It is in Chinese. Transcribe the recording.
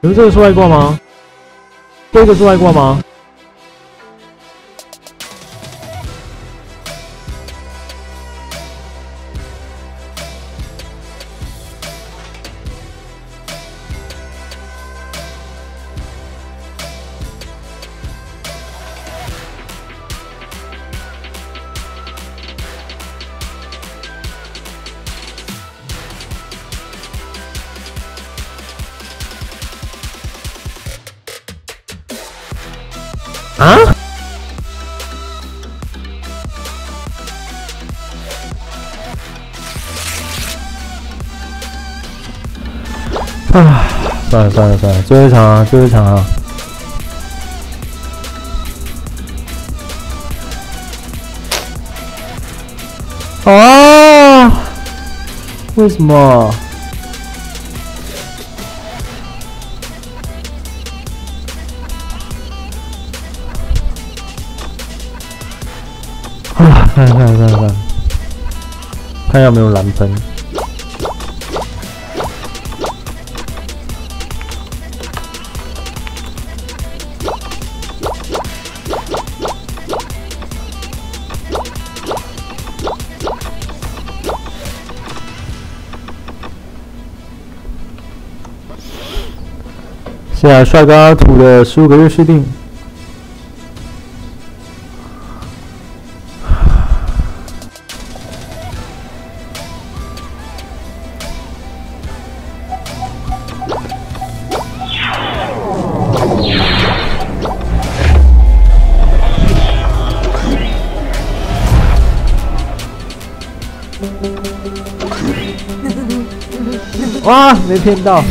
你们这个是外挂吗？这个是外挂吗？啊？啊，算了算了算了，最后一场啊，最后一场啊！啊？为什么？看看看看看，看有没有蓝喷。谢谢帅哥阿土的十五个月续订。哇，没骗到。